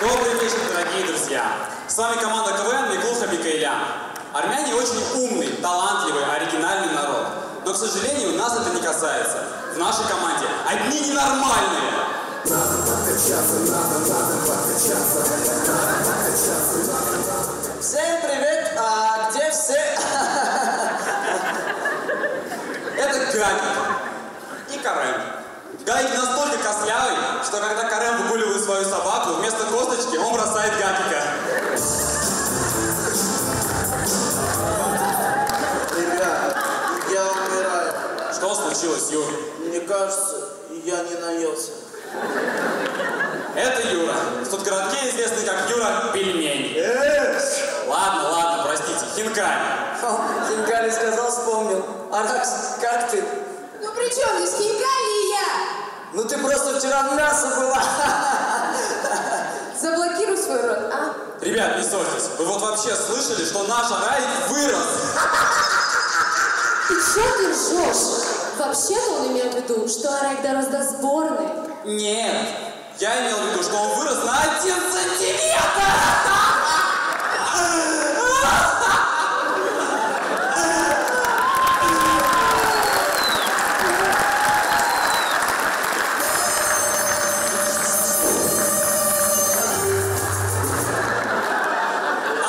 Добрый вечер, дорогие друзья! С вами команда КВН Миклуха Микаэлян. Армяне очень умный, талантливый, оригинальный народ. Но, к сожалению, нас это не касается. В нашей команде одни ненормальные. Всем Юр? Мне кажется, я не наелся. Это Юра. В тут городке известный как Юра Пельмень. Ладно, ладно, простите, хинками. Хинкали сказал, вспомнил. Аракс, как ты? Ну при чем здесь хинкали и я? Ну ты просто вчера в мясо была. Заблокируй свой рот, а? Ребят, не ссорьтесь. Вы вот вообще слышали, что наш Арайк вырос? И что ты ржешь? Вообще-то он имел в виду, что Арайк дорос до сборной. Нет. Я имел в виду, что он вырос на один сантиметр!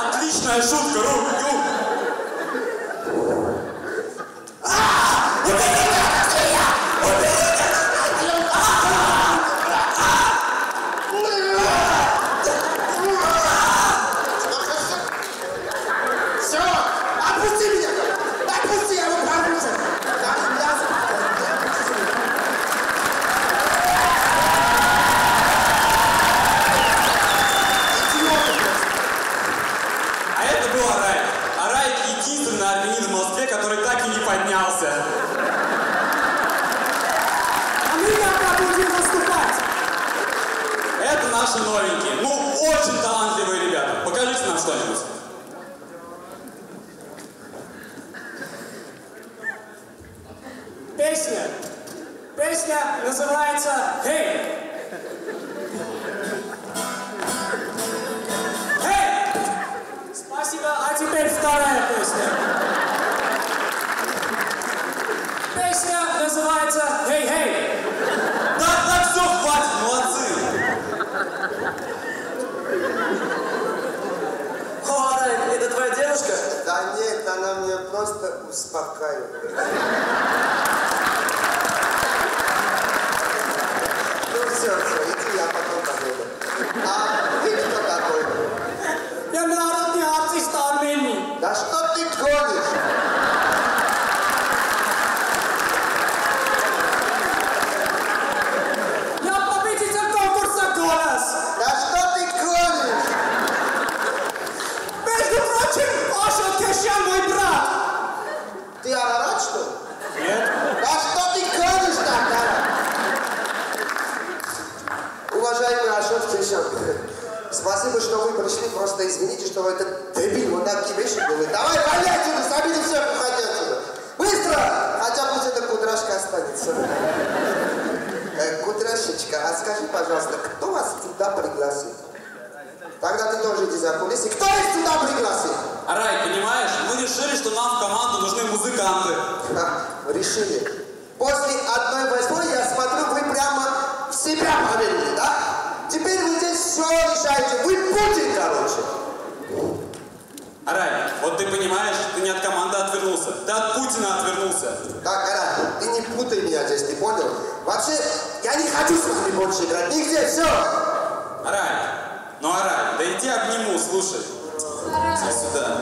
Отличная шутка, Ру, поднялся. А мы когда будем выступать? Это наши новенькие. Ну, очень талантливые ребята. Покажите нам что-нибудь. Песня. Песня называется «Хей». Успокаивает. Ну все, все, иди, я потом поеду. А ты кто такой? Я народный артист Армении. Да что ты гонишь? Я победитель конкурса «Голос». Да что ты гонишь? Между прочим, Аша Кешян мой брат. Ты Арарат, что ли? Нет. Да что ты гонишь так, а? Уважаемый Ашот Кешан, спасибо, что вы пришли. Просто извините, что этот дебил, он такие вещи делает. Давай, валяй отсюда, забили всех, уходи отсюда. Быстро! Хотя пусть эта кудрашка останется. Э, Кудряшечка, а скажи, пожалуйста, кто вас сюда пригласил? Тогда ты тоже иди за кулисы. Кто их сюда пригласил? Арай, понимаешь, мы решили, что нам в команду нужны музыканты. Ха, решили. После одной восьмой я смотрю, вы прямо в себя поверили, да? Теперь вы здесь все решаете. Вы Путин, короче. Арай, вот ты понимаешь, ты не от команды отвернулся, ты от Путина отвернулся. Так, Ара, ты не путай меня здесь, ты понял? Вообще, я не хочу с вами больше играть. Нигде, все. Арай, ну Арай, да иди обниму, слушай. Иди сюда.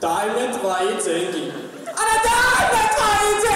diamond why you thinking? a diamond lion's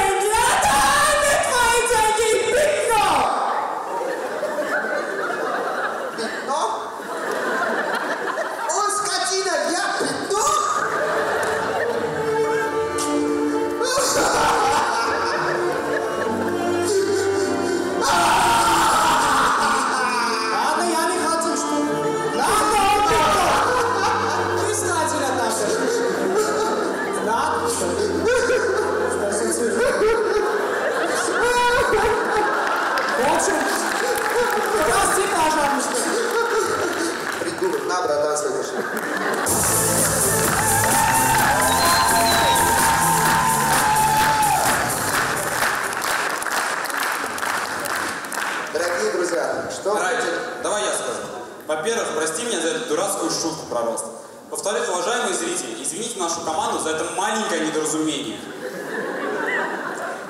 нашу команду за это маленькое недоразумение.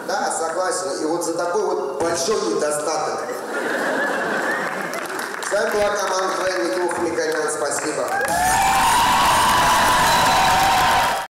Да, согласен. И вот за такой вот большой недостаток. С вами была команда Фрэнни Кухмикальман. Спасибо.